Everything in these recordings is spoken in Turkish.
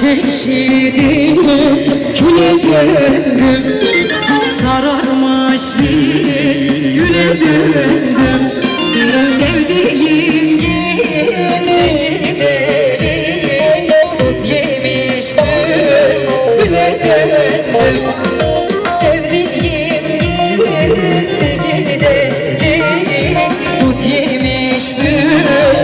Ateşidim, küle döndüm. Sararmış bir güle döndüm. Sevdiğim gibi Tut yemiş güle döndüm. Sevdiğim gibi Tut yemiş bir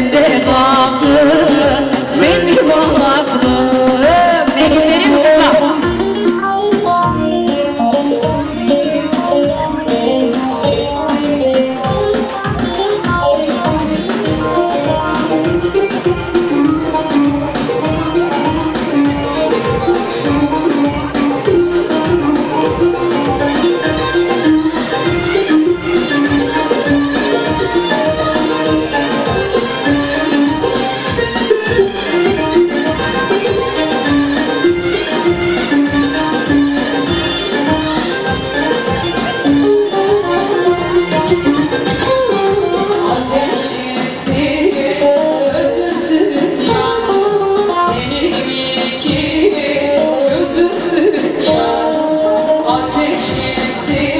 Sende kaldı Ateşimsin,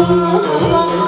oh, oh, oh.